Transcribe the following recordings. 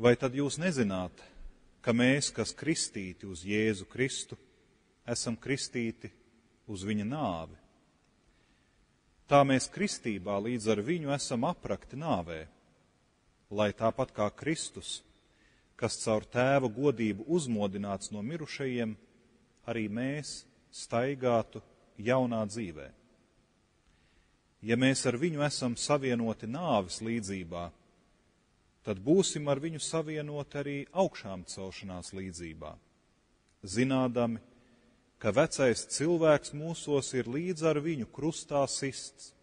Vai tad jūs nezināt, ka mēs, kas kristīti uz Jēzu Kristu, esam kristīti uz viņa nāvi? Tā mēs kristībā līdz ar viņu esam aprakti nāvē, lai tāpat kā Kristus, kas caur tēva godību uzmodināts no mirušajiem, arī mēs staigātu jaunā dzīvē. Ja mēs ar viņu esam savienoti nāves līdzībā, tad būsim ar viņu savienot arī augšām celšanās līdzībā, zinādami, ka vecais cilvēks mūsos ir līdz ar viņu krustā sists,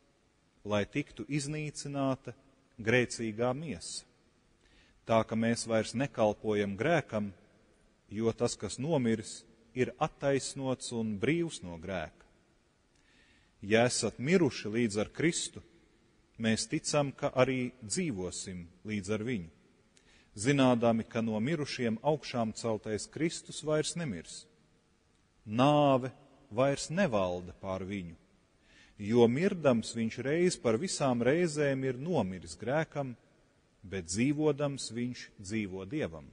lai tiktu iznīcināta grēcīgā miesa. Tā ka mēs vairs nekalpojam grēkam, jo tas, kas nomiris, ir attaisnots un brīvs no grēka. Ja esat miruši līdz ar Kristu, mēs ticam, ka arī dzīvosim līdz ar viņu, zinādami, ka no mirušiem augšām celtais Kristus vairs nemirs. Nāve vairs nevalda pār viņu, jo mirdams viņš reiz par visām reizēm ir nomiris grēkam, bet dzīvodams viņš dzīvo dievam.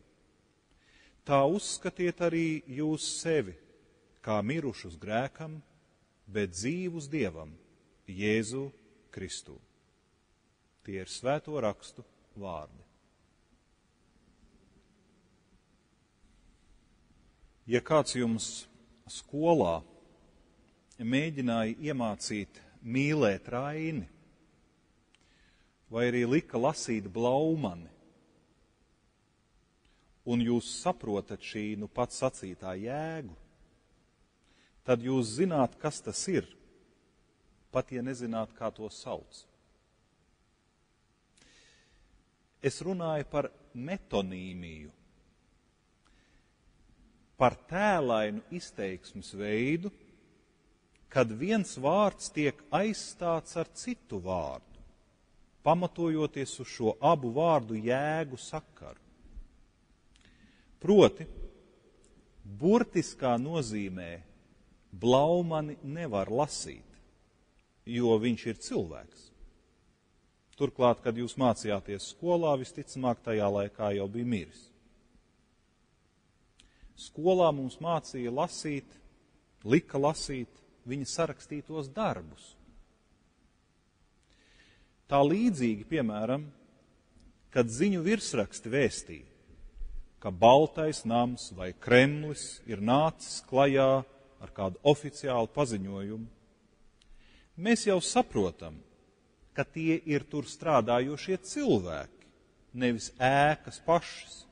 Tā uzskatiet arī jūs sevi, kā mirušus grēkam, bet dzīvus dievam, Jēzu Kristu. Tie ir svēto rakstu vārdi. Ja kāds jums skolā mēģināja iemācīt mīlēt raini, vai arī lika lasīt blaumani, un jūs saprotat šī nu pats sacītā jēgu, tad jūs zināt, kas tas ir, pat ja nezināt, kā to sauc. Es runāju par metonīmiju, par tēlainu izteiksmes veidu, kad viens vārds tiek aizstāts ar citu vārdu, pamatojoties uz šo abu vārdu jēgu sakaru. Proti, burtiskā nozīmē blaumani nevar lasīt, jo viņš ir cilvēks. Turklāt, kad jūs mācījāties skolā, visticamāk, tajā laikā jau bija miris. Skolā mums mācīja lasīt, lika lasīt viņa sarakstītos darbus. Tā līdzīgi, piemēram, kad ziņu virsraksti vēstīja, ka Baltais nams vai Kremlis ir nācis klajā ar kādu oficiālu paziņojumu, mēs jau saprotam, ka tie ir tur strādājošie cilvēki, nevis ēkas pašas,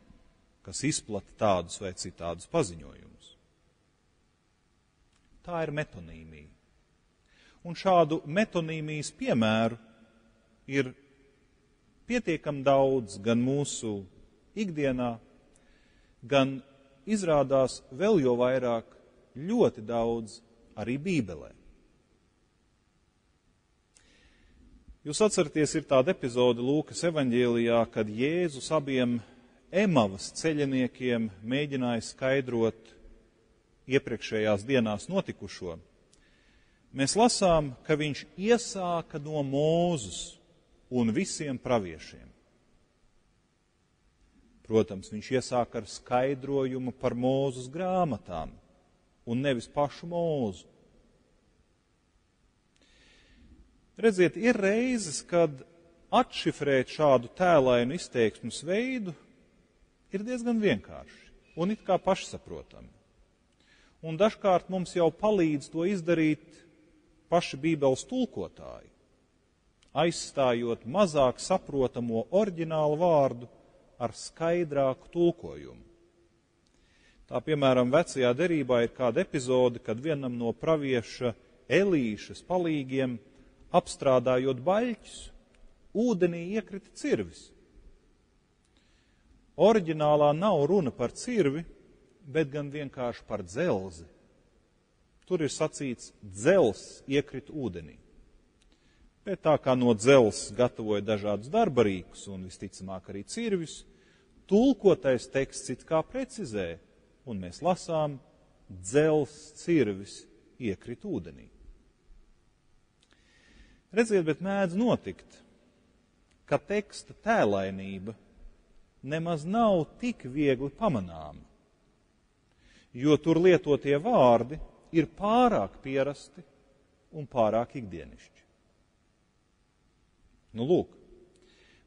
kas izplata tādus vai citādus paziņojumus. Tā ir metonīmija. Un šādu metonīmijas piemēru ir pietiekami daudz gan mūsu ikdienā, gan izrādās vēl jo vairāk ļoti daudz arī Bībelē. Jūs atceraties, ir tāda epizode Lūkas evaņģēlijā, kad Jēzus abiem Emavas ceļiniekiem mēģināja skaidrot iepriekšējās dienās notikušo. Mēs lasām, ka viņš iesāka no Mūzus un visiem praviešiem. Protams, viņš iesāka ar skaidrojumu par Mūzus grāmatām un nevis pašu Mūzu. Redziet, ir reizes, kad atšifrēt šādu tēlainu izteiksmes veidu ir diezgan vienkārši un it kā pašsaprotami. Un dažkārt mums jau palīdz to izdarīt paši Bībeles tulkotāji, aizstājot mazāk saprotamo oriģinālu vārdu ar skaidrāku tulkojumu. Tā piemēram, vecajā derībā ir kāda epizode, kad vienam no pravieša Elīšas palīgiem apstrādājot baļķus, ūdenī iekrita cirvis. Oriģinālā nav runa par cirvi, bet gan vienkārši par dzelzi. Tur ir sacīts, dzels iekrita ūdenī. Bet tā kā no dzels gatavoja dažādus darbarīkus un visticamāk arī cirvis, tulkotais teksts it kā precizē, un mēs lasām, dzels cirvis iekrita ūdenī. Redziet, bet mēdz notikt, ka teksta tēlainība nemaz nav tik viegli pamanāmi, jo tur lietotie vārdi ir pārāk pierasti un pārāk ikdienišķi. Nu, lūk,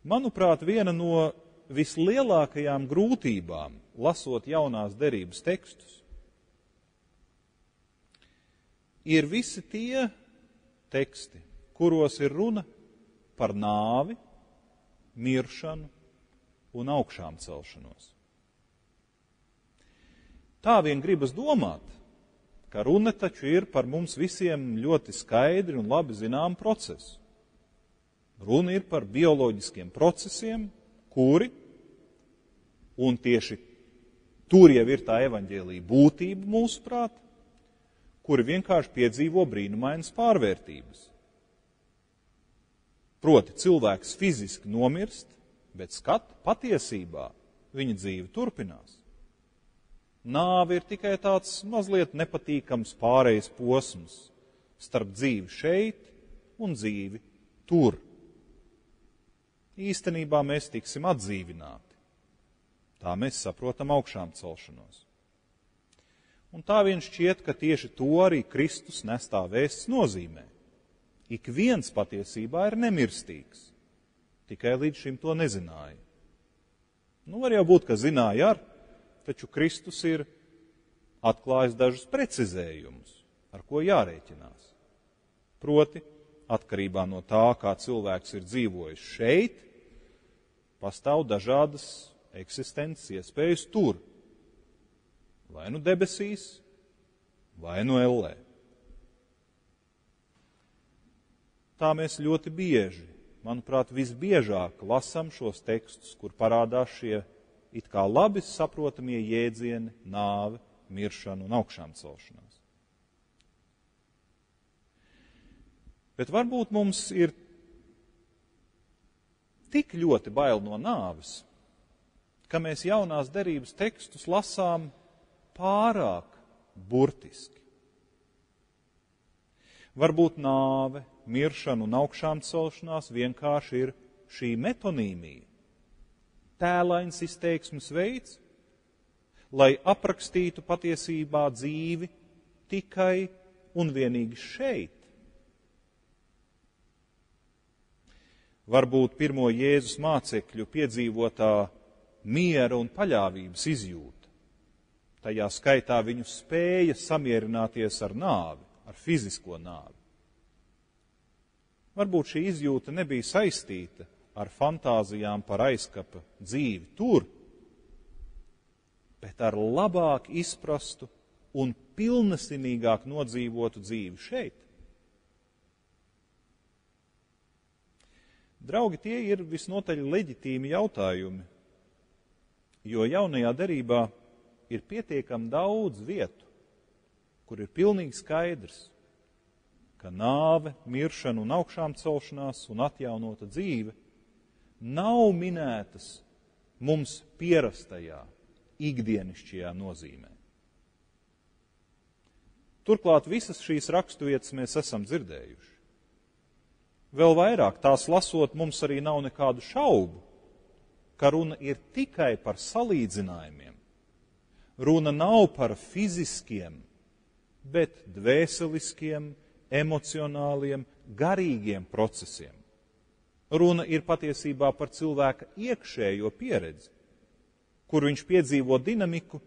manuprāt, viena no vislielākajām grūtībām, lasot jaunās derības tekstus, ir visi tie teksti, kuros ir runa par nāvi, miršanu un augšām celšanos. Tā vien gribas domāt, ka runa taču ir par mums visiem ļoti skaidri un labi zinām procesu. Runa ir par bioloģiskiem procesiem, kuri, un tieši tur jau ir tā evaņģēlīja būtība mūsuprāt, kuri vienkārši piedzīvo brīnumainas pārvērtības. Proti, cilvēks fiziski nomirst, bet skat patiesībā viņa dzīve turpinās. Nāve ir tikai tāds mazliet nepatīkams pārejas posms starp dzīvi šeit un dzīvi tur. Īstenībā mēs tiksim atdzīvināti. Tā mēs saprotam augšām celšanos. Un tā vien šķiet, ka tieši to arī Kristus nestā vēsts nozīmē. Ik viens patiesībā ir nemirstīgs, tikai līdz šim to nezināja. Nu, var jau būt, ka zināja ar, taču Kristus ir atklājis dažus precizējumus, ar ko jārēķinās. Proti, atkarībā no tā, kā cilvēks ir dzīvojis šeit, pastāv dažādas eksistences iespējas tur, vai nu debesīs, vai nu ellē. Tā mēs ļoti bieži, manuprāt, visbiežāk lasam šos tekstus, kur parādās šie it kā labi saprotamie jēdzieni - nāve, miršana un augšām celšanās. Bet varbūt mums ir tik ļoti bail no nāves, ka mēs jaunās derības tekstus lasām pārāk burtiski. Varbūt nāve, miršana un augšām celšanās vienkārši ir šī metonīmija. Tēlains izteiksmes veids, lai aprakstītu patiesībā dzīvi tikai un vienīgi šeit. Varbūt pirmo Jēzus mācekļu piedzīvotā miera un paļāvības izjūta. Tajā skaitā viņu spēja samierināties ar nāvi, ar fizisko nāvi. Varbūt šī izjūta nebija saistīta ar fantāzijām par aizkapa dzīvi tur, bet ar labāk izprastu un pilnesinīgāk nodzīvotu dzīvi šeit. Draugi, tie ir visnotaļ leģitīmi jautājumi, jo jaunajā derībā ir pietiekami daudz vietu, kur ir pilnīgi skaidrs, ka nāve, miršana un augšām celšanās un atjaunota dzīve nav minētas mums pierastajā, ikdienišķajā nozīmē. Turklāt visas šīs raksturvietas mēs esam dzirdējuši. Vēl vairāk tās lasot, mums arī nav nekādu šaubu, ka runa ir tikai par salīdzinājumiem. Runa nav par fiziskiem, bet dvēseliskiem, emocionāliem, garīgiem procesiem. Runa ir patiesībā par cilvēka iekšējo pieredzi, kur viņš piedzīvo dinamiku,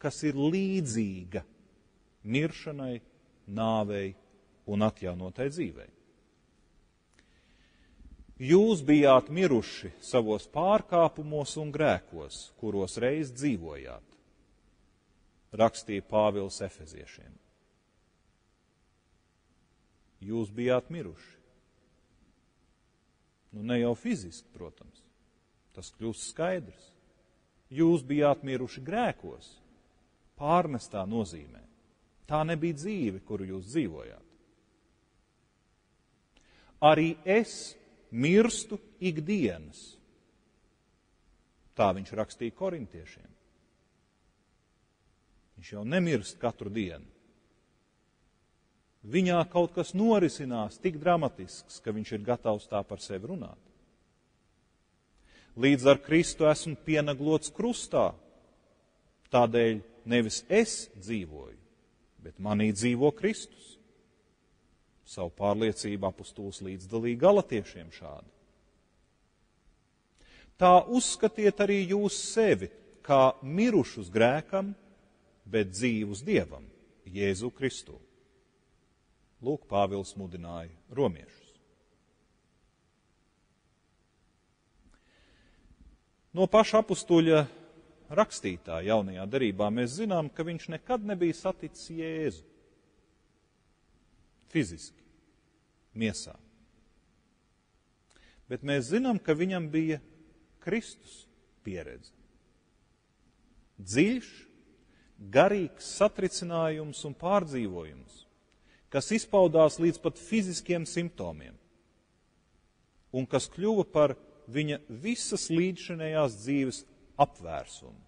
kas ir līdzīga miršanai, nāvei un atjaunotai dzīvei. Jūs bijāt miruši savos pārkāpumos un grēkos, kuros reiz dzīvojāt, rakstīja Pāvils Efeziešiem jūs bijāt miruši. Nu, ne jau fiziski, protams, tas kļūst skaidrs. Jūs bijāt miruši grēkos, pārnestā nozīmē. Tā nebija dzīve, kuru jūs dzīvojāt. Arī es mirstu ikdienas. Tā viņš rakstīja korintiešiem. Viņš jau nemirst katru dienu viņā kaut kas norisinās tik dramatisks, ka viņš ir gatavs tā par sevi runāt. Līdz ar Kristu esmu pienaglots krustā. Tādēļ nevis es dzīvoju, bet manī dzīvo Kristus. Savu pārliecību apustulis līdzdalīja galatiešiem šādi. Tā uzskatiet arī jūs sevi kā mirušus grēkam, bet dzīvus Dievam, Jēzu Kristu. Lūk, Pāvils mudināja romiešus. No paša apstuļa rakstītā jaunajā darībā mēs zinām, ka viņš nekad nebija saticis Jēzu fiziski, miesā. Bet mēs zinām, ka viņam bija Kristus pieredze. Dziļš, garīgs satricinājums un pārdzīvojums, kas izpaudās līdz pat fiziskiem simptomiem un kas kļuva par viņa visas līdzšanējās dzīves apvērsumu.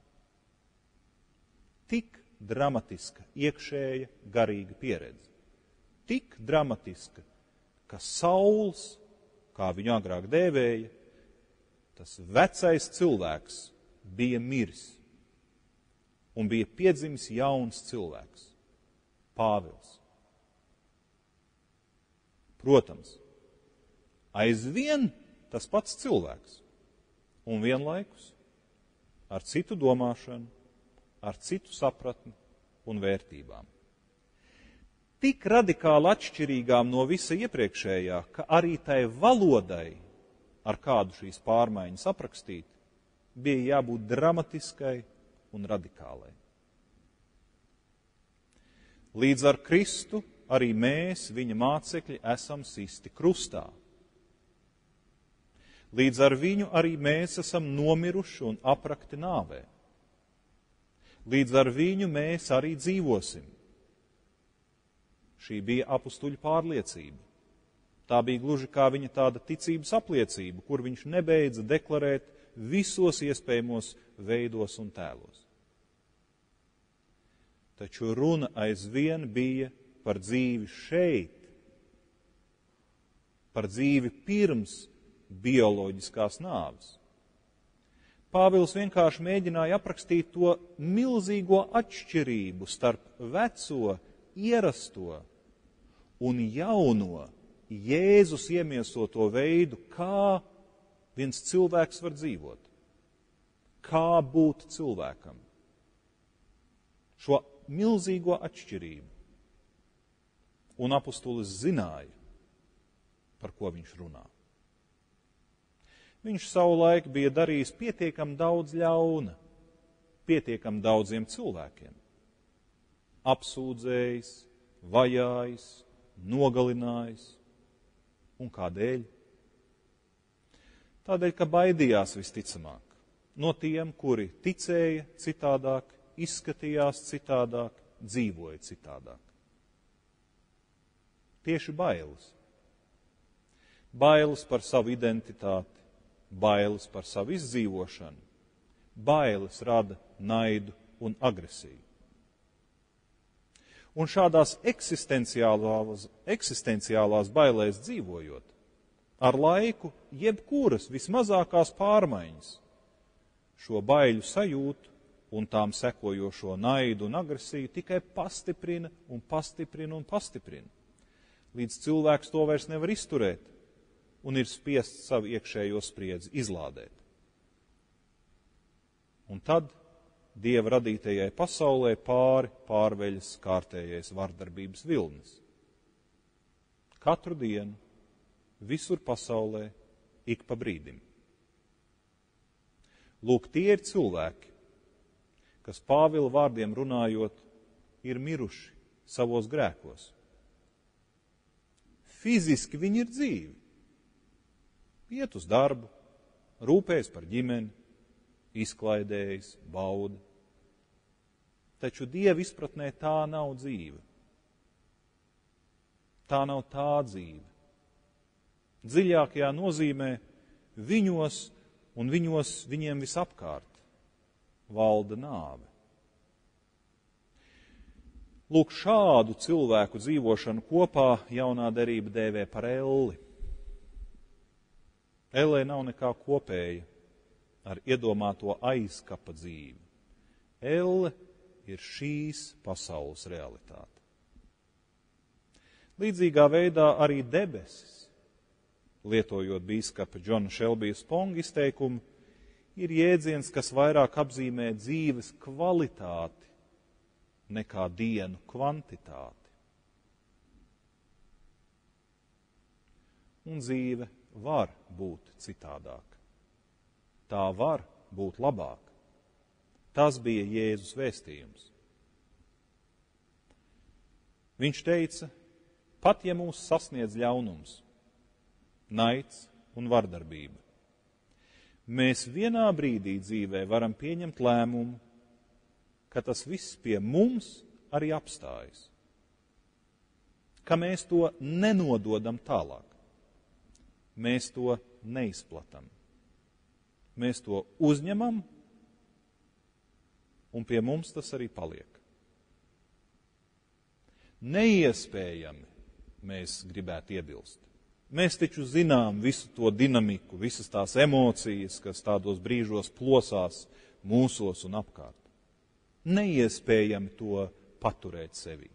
Tik dramatiska iekšēja garīga pieredze, tik dramatiska, ka Sauls, kā viņu agrāk dēvēja, tas vecais cilvēks bija miris un bija piedzimis jauns cilvēks - Pāvils. Protams, aizvien tas pats cilvēks un vienlaikus ar citu domāšanu, ar citu sapratni un vērtībām. Tik radikāli atšķirīgām no visa iepriekšējā, ka arī tai valodai, ar kādu šīs pārmaiņas aprakstīt, bija jābūt dramatiskai un radikālai. Līdz ar Kristu arī mēs, viņa mācekļi, esam sisti krustā. Līdz ar viņu arī mēs esam nomiruši un aprakti nāvē. Līdz ar viņu mēs arī dzīvosim. Šī bija apstuļu pārliecība. Tā bija gluži kā viņa tāda ticības apliecība, kur viņš nebeidza deklarēt visos iespējamos veidos un tēlos. Taču runa aizvien bija par dzīvi šeit, par dzīvi pirms bioloģiskās nāves. Pāvils vienkārši mēģināja aprakstīt to milzīgo atšķirību starp veco, ierasto un jauno Jēzus iemiesoto veidu, kā viens cilvēks var dzīvot, kā būt cilvēkam. Šo milzīgo atšķirību. Un apustulis zināja, par ko viņš runā. Viņš savulaik bija darījis pietiekam daudz ļauna, pietiekam daudziem cilvēkiem. Apsūdzējis, vajājis, nogalinājis. Un kādēļ? Tādēļ, ka baidījās visticamāk no tiem, kuri ticēja citādāk, izskatījās citādāk, dzīvoja citādāk. Tieši bailes. Bailes par savu identitāti, bailes par savu izdzīvošanu, bailes rada naidu un agresiju. Un šādās eksistenciālās, eksistenciālās bailēs dzīvojot, ar laiku jebkuras vismazākās pārmaiņas šo baiļu sajūtu un tām sekojošo naidu un agresiju tikai pastiprina un pastiprina un pastiprina, līdz cilvēks to vairs nevar izturēt un ir spiests savu iekšējo spriedzi izlādēt. Un tad Dieva radītajai pasaulē pāri pārveļas kārtējais vardarbības vilnis. Katru dienu, visur pasaulē, ik pa brīdim. Lūk, tie ir cilvēki, kas Pāvila vārdiem runājot, ir miruši savos grēkos. Fiziski viņi ir dzīvi iet uz darbu, rūpējas par ģimeni, izklaidējas, bauda. Taču Dieva izpratnē tā nav dzīve. Tā nav tā dzīve. Dziļākajā nozīmē viņos un viņos viņiem visapkārt valda nāve. Lūk, šādu cilvēku dzīvošanu kopā jaunā derība dēvē par elli. Ellē nav nekā kopēja ar iedomāto aizkapa dzīvi. Elle ir šīs pasaules realitāte. Līdzīgā veidā arī debesis, lietojot bīskapa Džona Šelbija Sponga izteikumu, ir jēdziens, kas vairāk apzīmē dzīves kvalitāti nekā dienu kvantitāti. Un dzīve var būt citādāka. Tā var būt labāka. Tas bija Jēzus vēstījums. Viņš teica, pat ja mūs sasniedz ļaunums, naids un vardarbība, mēs vienā brīdī dzīvē varam pieņemt lēmumu, ka tas viss pie mums arī apstājas, ka mēs to nenododam tālāk, mēs to neizplatam, mēs to uzņemam, un pie mums tas arī paliek. Neiespējami mēs gribētu iebilst. Mēs taču zinām visu to dinamiku, visas tās emocijas, kas tādos brīžos plosās mūsos un apkārt. Neiespējami to paturēt sevī.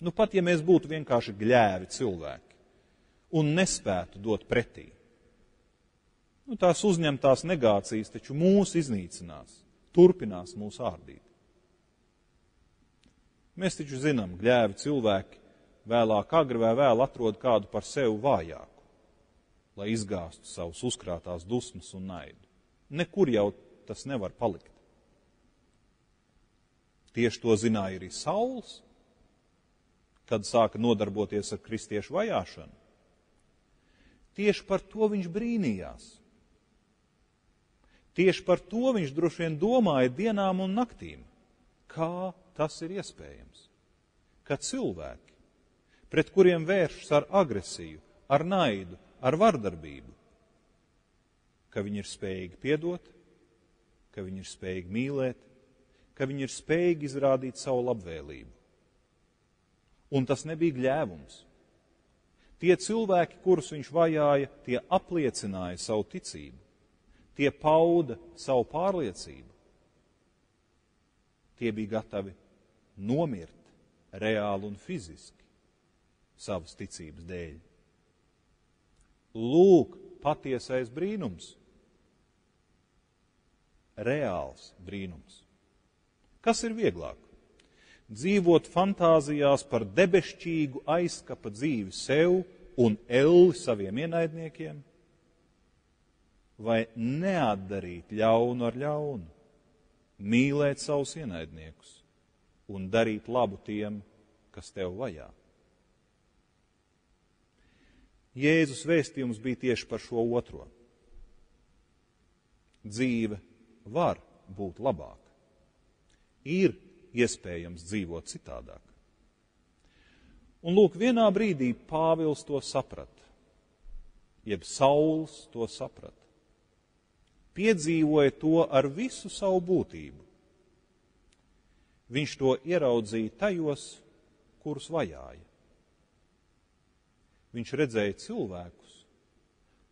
Nu, pat ja mēs būtu vienkārši gļēvi cilvēki un nespētu dot pretī, nu, tās uzņemtās negācijas taču mūs iznīcinās, turpinās mūs ārdīt. Mēs taču zinām, gļēvi cilvēki vēlāk agri vai vēl atrod kādu par sevi vājāku, lai izgāstu savus uzkrātās dusmas un naidu. Nekur jau tas nevar palikt. Tieši to zināja arī Sauls, kad sāka nodarboties ar kristiešu vajāšanu. Tieši par to viņš brīnījās. Tieši par to viņš droši vien domāja dienām un naktīm. Kā tas ir iespējams? Ka cilvēki, pret kuriem vēršas ar agresiju, ar naidu, ar vardarbību, ka viņi ir spējīgi piedot, ka viņi ir spējīgi mīlēt, ka viņi ir spējīgi izrādīt savu labvēlību. Un tas nebija gļēvums. Tie cilvēki, kurus viņš vajāja, tie apliecināja savu ticību, tie pauda savu pārliecību. Tie bija gatavi nomirt reāli un fiziski savas ticības dēļ. Lūk, patiesais brīnums, reāls brīnums. Kas ir vieglāk? Dzīvot fantāzijās par debesšķīgu aizskapa dzīvi sev un elli saviem ienaidniekiem, vai neatdarīt ļaunu ar ļaunu, mīlēt savus ienaidniekus un darīt labu tiem, kas tev vajā. Jēzus vēstījums bija tieši par šo otro. Dzīve var būt labāka. Ir iespējams dzīvot citādāk. Un lūk, vienā brīdī Pāvils to saprata, jeb Sauls to saprata. Piedzīvoja to ar visu savu būtību. Viņš to ieraudzīja tajos, kurus vajāja viņš redzēja cilvēkus,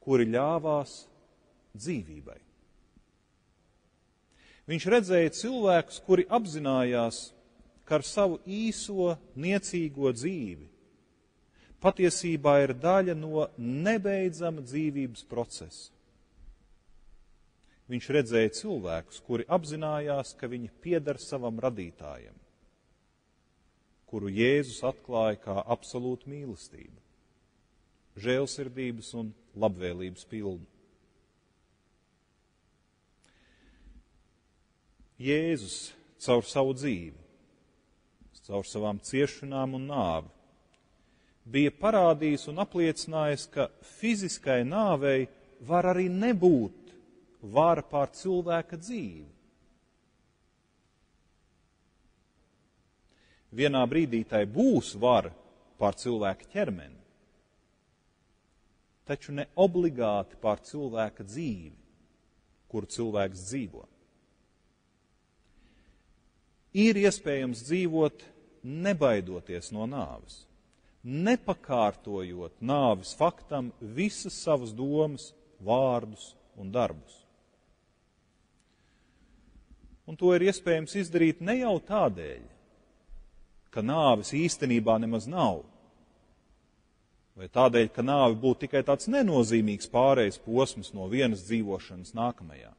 kuri ļāvās dzīvībai. Viņš redzēja cilvēkus, kuri apzinājās, ka ar savu īso, niecīgo dzīvi patiesībā ir daļa no nebeidzama dzīvības procesa. Viņš redzēja cilvēkus, kuri apzinājās, ka viņi pieder savam radītājam, kuru Jēzus atklāja kā absolūtu mīlestību žēlsirdības un labvēlības pilnu. Jēzus caur savu dzīvi, caur savām ciešanām un nāvi, bija parādījis un apliecinājis, ka fiziskai nāvei var arī nebūt vara pār cilvēka dzīvi. Vienā brīdī tai būs vara pār cilvēka ķermeni, taču ne obligāti pār cilvēka dzīvi, kuru cilvēks dzīvo. Ir iespējams dzīvot nebaidoties no nāves, nepakārtojot nāves faktam visas savas domas, vārdus un darbus. Un to ir iespējams izdarīt ne jau tādēļ, ka nāves īstenībā nemaz nav, vai tādēļ, ka nāve būtu tikai tāds nenozīmīgs pārējais posms no vienas dzīvošanas nākamajā.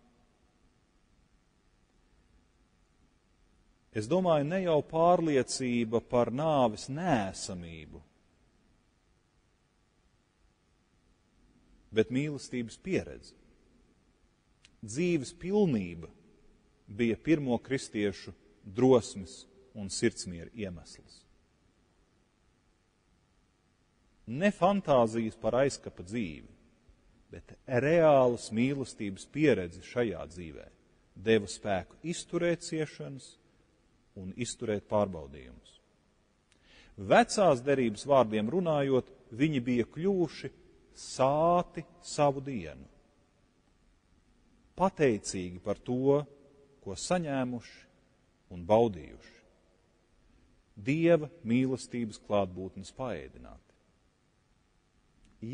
Es domāju, ne jau pārliecība par nāves nēsamību, bet mīlestības pieredze. Dzīves pilnība bija pirmo kristiešu drosmes un sirdsmiera iemesls. Ne fantāzijas par aizkapa dzīvi, bet reālas mīlestības pieredze šajā dzīvē deva spēku izturēt ciešanas un izturēt pārbaudījumus. Vecās derības vārdiem runājot, viņi bija kļuvuši sāti savu dienu, pateicīgi par to, ko saņēmuši un baudījuši. Dieva mīlestības klātbūtnes paēdināti.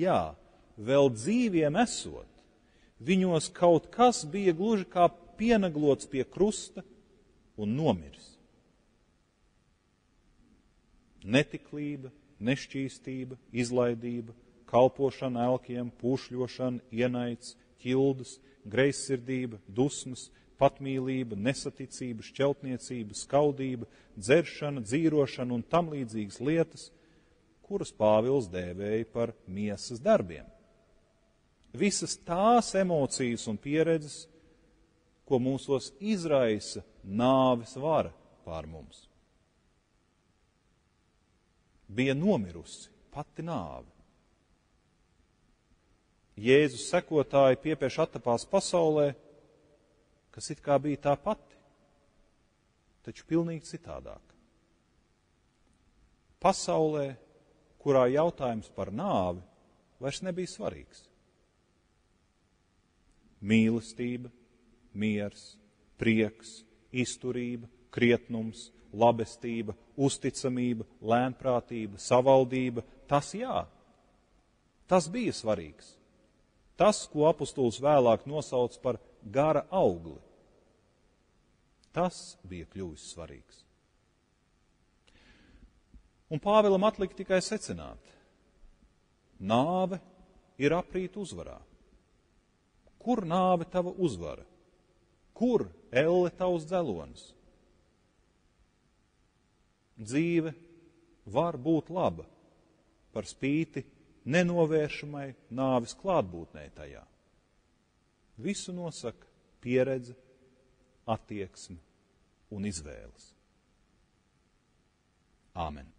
Jā, vēl dzīviem esot, viņos kaut kas bija gluži kā pienaglots pie krusta un nomirs. Netiklība, nešķīstība, izlaidība, kalpošana elkiem, pūšļošana, ienaids, ķildas, greizsirdība, dusmas, patmīlība, nesaticība, šķeltniecība, skaudība, dzeršana, dzīrošana un tam līdzīgas lietas, kuras Pāvils dēvēja par miesas darbiem. Visas tās emocijas un pieredzes, ko mūsos izraisa nāves vara pār mums. Bija nomirusi pati nāve. Jēzus sekotāji piepieši attapās pasaulē, kas it kā bija tā pati, taču pilnīgi citādāk. Pasaulē, kurā jautājums par nāvi vairs nebija svarīgs. Mīlestība, miers, prieks, izturība, krietnums, labestība, uzticamība, lēnprātība, savaldība, tas jā, tas bija svarīgs. Tas, ko apustulis vēlāk nosauc par gara augli. Tas bija kļuvis svarīgs. Un Pāvilam atlika tikai secināt, nāve ir aprīt uzvarā. Kur nāve tava uzvara? Kur elle tavs dzelonis? Dzīve var būt laba par spīti nenovēršamai nāvis klātbūtnē tajā. Visu nosaka pieredze, attieksme un izvēles. Āmen!